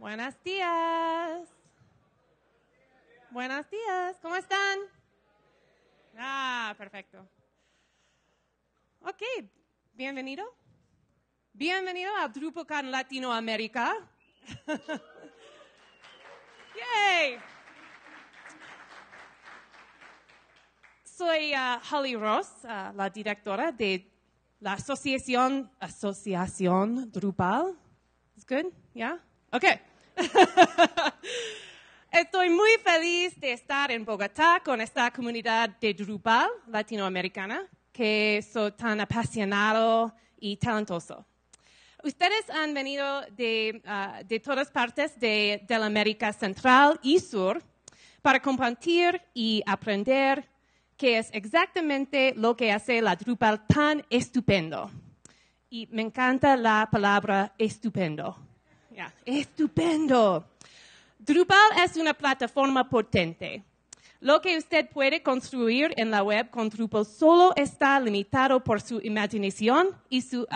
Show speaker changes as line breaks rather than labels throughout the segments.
Buenos días. Buenos días. ¿Cómo están? Ah, perfecto. Ok, bienvenido. Bienvenido a DrupoCon Latinoamérica. Yay. Soy uh, Holly Ross, uh, la directora de la Asociación Asociación Drupal. Is good? Yeah? Okay. Estoy muy feliz de estar en Bogotá con esta comunidad de Drupal latinoamericana que soy tan apasionado y talentoso. Ustedes han venido de, uh, de todas partes de, de, la América Central y Sur para compartir y aprender qué es exactamente lo que hace la Drupal tan estupendo. Y me encanta la palabra estupendo. Yeah, estupendo. Drupal es una plataforma potente. Lo que usted puede construir en la web con Drupal solo está limitado por su imaginación y su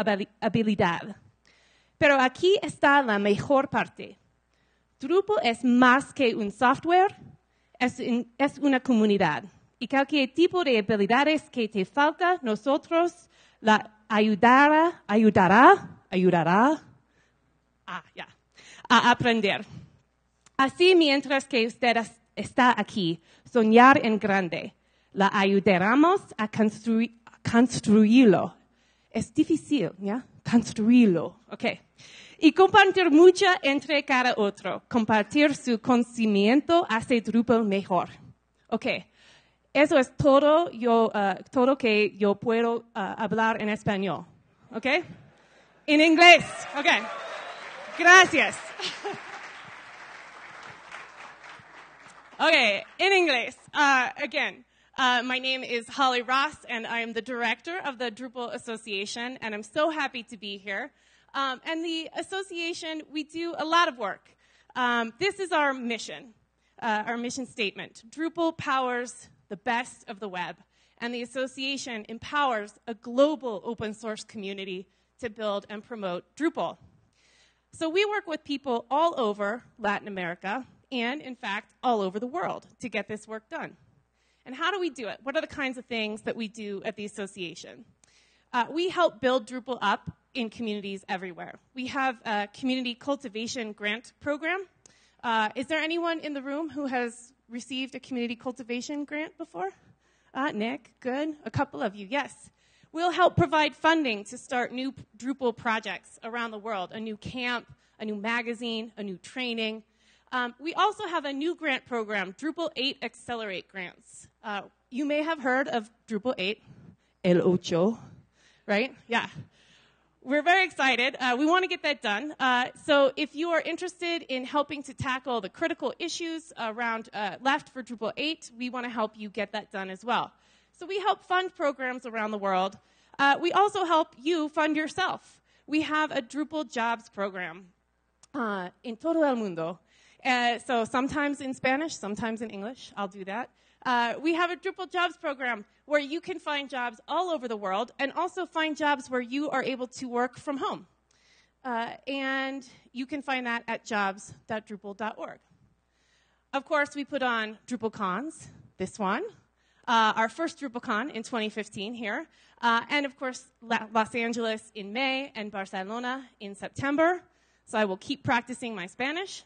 habilidad. Pero aquí está la mejor parte. Drupal es más que un software, es, es una comunidad. Y cualquier tipo de habilidades que te falta, nosotros la ayudará, ayudará, ayudará ah, yeah, a aprender. Así, mientras que usted está aquí, soñar en grande, la ayudaremos a construir, construirlo. Es difícil, ¿ya? Construirlo, ok. Y compartir mucho entre cada otro. Compartir su conocimiento hace Drupal mejor. Ok. Eso es todo, yo, uh, todo que yo puedo uh, hablar en español. ¿Ok? En inglés. Ok. Gracias. Okay, in English, uh, again, uh, my name is Holly Ross, and I am the director of the Drupal Association, and I'm so happy to be here. Um, and the association, we do a lot of work. Um, this is our mission, uh, our mission statement. Drupal powers the best of the web, and the association empowers a global open source community to build and promote Drupal. So we work with people all over Latin America, and in fact, all over the world to get this work done. And how do we do it? What are the kinds of things that we do at the association? Uh, we help build Drupal up in communities everywhere. We have a community cultivation grant program. Uh, is there anyone in the room who has received a community cultivation grant before? Uh, Nick, good. A couple of you, yes. We'll help provide funding to start new Drupal projects around the world a new camp, a new magazine, a new training. Um, we also have a new grant program, Drupal 8 Accelerate Grants. Uh, you may have heard of Drupal 8, El Ocho, right? Yeah. We're very excited. Uh, we want to get that done. Uh, so if you are interested in helping to tackle the critical issues around uh, left for Drupal 8, we want to help you get that done as well. So we help fund programs around the world. Uh, we also help you fund yourself. We have a Drupal jobs program uh, in todo el mundo. Uh, so sometimes in Spanish, sometimes in English. I'll do that. Uh, we have a Drupal jobs program where you can find jobs all over the world and also find jobs where you are able to work from home. Uh, and you can find that at jobs.drupal.org. Of course, we put on DrupalCons, this one, uh, our first DrupalCon in 2015 here, uh, and of course, La- Los Angeles in May and Barcelona in September. So I will keep practicing my Spanish.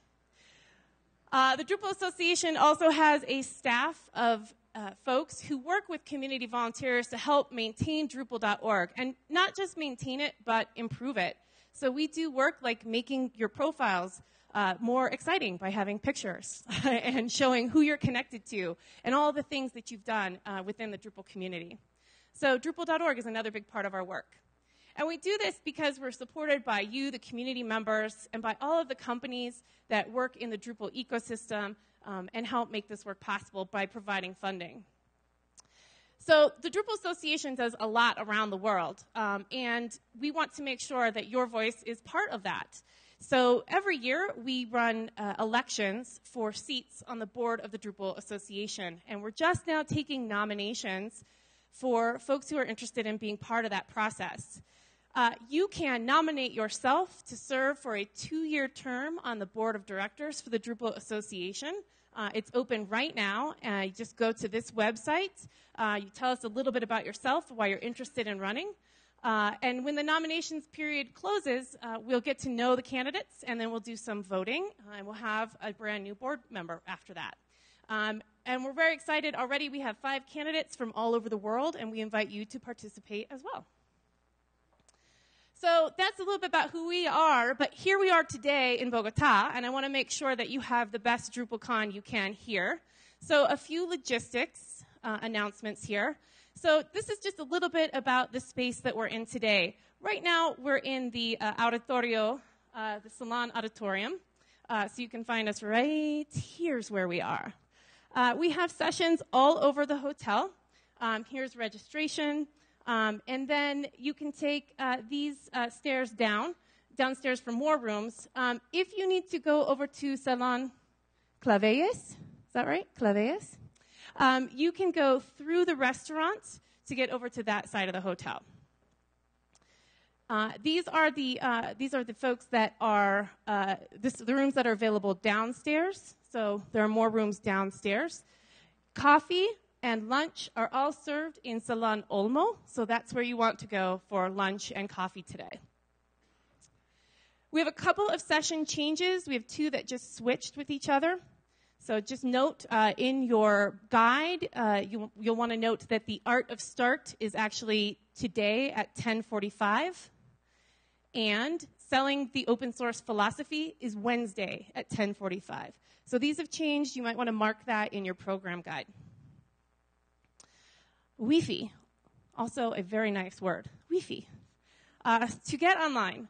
Uh, the Drupal Association also has a staff of uh, folks who work with community volunteers to help maintain Drupal.org, and not just maintain it, but improve it. So we do work like making your profiles uh, more exciting by having pictures and showing who you're connected to and all the things that you've done uh, within the Drupal community. So Drupal.org is another big part of our work. And we do this because we're supported by you, the community members, and by all of the companies that work in the Drupal ecosystem um, and help make this work possible by providing funding. So, the Drupal Association does a lot around the world, um, and we want to make sure that your voice is part of that. So, every year we run uh, elections for seats on the board of the Drupal Association, and we're just now taking nominations for folks who are interested in being part of that process. Uh, you can nominate yourself to serve for a two year term on the board of directors for the Drupal Association. Uh, it's open right now. Uh, you just go to this website. Uh, you tell us a little bit about yourself, why you're interested in running. Uh, and when the nominations period closes, uh, we'll get to know the candidates, and then we'll do some voting, and we'll have a brand new board member after that. Um, and we're very excited. Already, we have five candidates from all over the world, and we invite you to participate as well. So that's a little bit about who we are, but here we are today in Bogota, and I want to make sure that you have the best DrupalCon you can here. So a few logistics uh, announcements here. So this is just a little bit about the space that we're in today. Right now, we're in the uh, auditorio, uh, the Salon Auditorium. Uh, so you can find us right here's where we are. Uh, we have sessions all over the hotel. Um, here's registration. Um, and then you can take uh, these uh, stairs down, downstairs for more rooms. Um, if you need to go over to Salon Clavelles, is that right? Clavelles? Um, you can go through the restaurant to get over to that side of the hotel. Uh, these are the uh, these are the folks that are uh, this, the rooms that are available downstairs. So there are more rooms downstairs. Coffee and lunch are all served in Salon Olmo, so that's where you want to go for lunch and coffee today. We have a couple of session changes. We have two that just switched with each other. So just note uh, in your guide, uh, you, will want to note that the art of start is actually today at 1045, and selling the open source philosophy is Wednesday at 1045. So these have changed. You might want to mark that in your program guide. Wi-Fi, also a very nice word, Wi-Fi. Uh, to get online,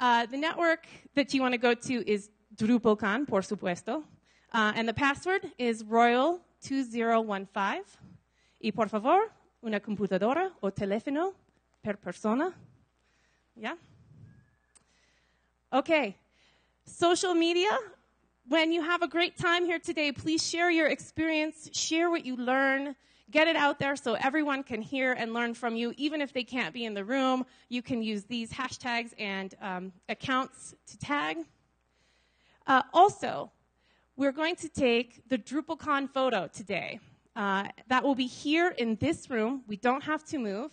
uh, the network that you want to go to is DrupalCon, por supuesto, uh, and the password is Royal2015. Y por favor, una computadora o teléfono per persona. Yeah? Okay. Social media. When you have a great time here today, please share your experience, share what you learn, Get it out there so everyone can hear and learn from you. Even if they can't be in the room, you can use these hashtags and um, accounts to tag. Uh, also, we're going to take the DrupalCon photo today. Uh, that will be here in this room. We don't have to move.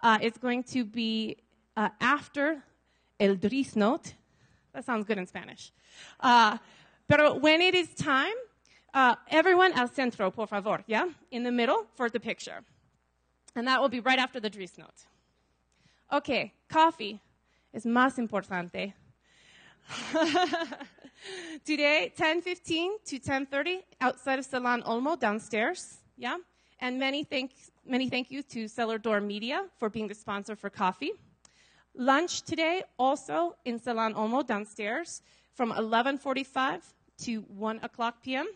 Uh, it's going to be uh, after el Driesnote. That sounds good in Spanish. Uh, but when it is time, uh, everyone al centro, por favor, yeah? In the middle for the picture. And that will be right after the Dries note. Okay, coffee is más importante. Today, 10:15 to 10:30 outside of Salon Olmo downstairs, yeah? And many thank many thank you to Cellar Door Media for being the sponsor for coffee. Lunch today also in Salon Olmo downstairs from 11:45 to 1 o'clock p.m.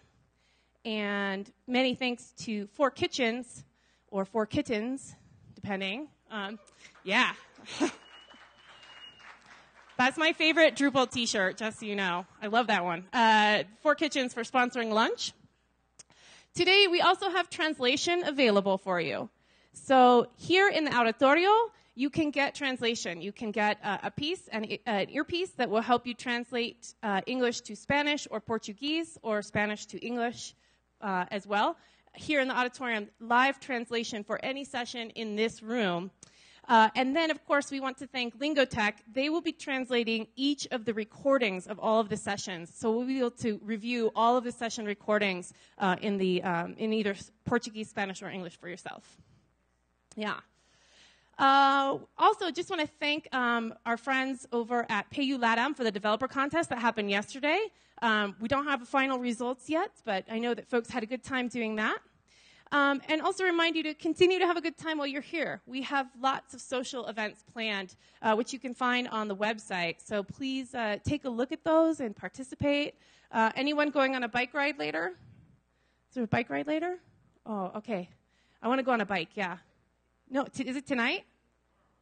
And many thanks to Four Kitchens, or Four Kittens, depending. Um, yeah. That's my favorite Drupal t shirt, just so you know. I love that one. Uh, Four Kitchens for sponsoring lunch. Today, we also have translation available for you. So, here in the auditorio, you can get translation. You can get uh, a piece, an, uh, an, earpiece that will help you translate uh, English to Spanish or Portuguese or Spanish to English uh, as well. Here in the auditorium, live translation for any session in this room. Uh, and then, of course, we want to thank Lingotek. They will be translating each of the recordings of all of the sessions. So we'll be able to review all of the session recordings uh, in, the, um, in either Portuguese, Spanish, or English for yourself. Yeah. Uh, also, just want to thank um, our friends over at PayU LATAM for the developer contest that happened yesterday. Um, we don't have final results yet, but I know that folks had a good time doing that. Um, and also remind you to continue to have a good time while you're here. We have lots of social events planned, uh, which you can find on the website. So please uh, take a look at those and participate. Uh, anyone going on a bike ride later? Is there a bike ride later? Oh, okay. I want to go on a bike, yeah. No, t- is it tonight?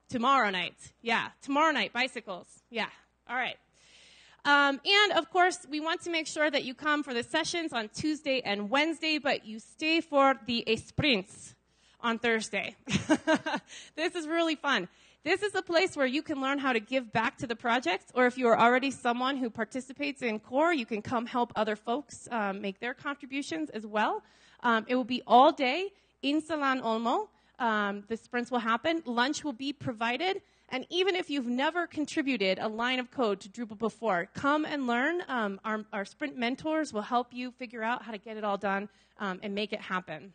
Tomorrow night. Yeah, tomorrow night, bicycles. Yeah, all right. Um, and of course, we want to make sure that you come for the sessions on Tuesday and Wednesday, but you stay for the sprints on Thursday. this is really fun. this is a place where you can learn how to give back to the project, or if you are already someone who participates in CORE, you can come help other folks um, make their contributions as well. Um, it will be all day in Salon Olmo. Um, the sprints will happen. Lunch will be provided. And even if you've never contributed a line of code to Drupal before, come and learn. Um, our, our, sprint mentors will help you figure out how to get it all done um, and make it happen.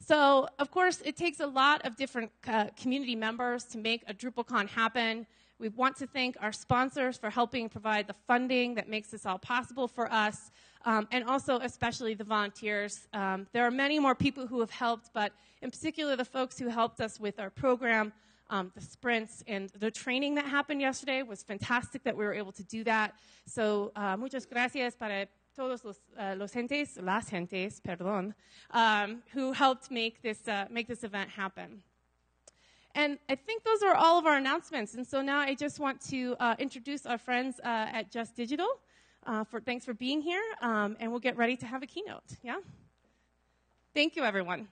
So, of course, it takes a lot of different uh, community members to make a DrupalCon happen. We want to thank our sponsors for helping provide the funding that makes this all possible for us, um, and also especially the volunteers. Um, there are many more people who have helped, but in particular, the folks who helped us with our program um, the sprints and the training that happened yesterday was fantastic that we were able to do that. So, uh, muchas gracias para todos los, uh, los gentes, las gentes, perdón, um, who helped make this, uh, make this event happen. And I think those are all of our announcements. And so now I just want to uh, introduce our friends uh, at Just Digital. Uh, for thanks for being here, um, and we'll get ready to have a keynote. Yeah. Thank you, everyone.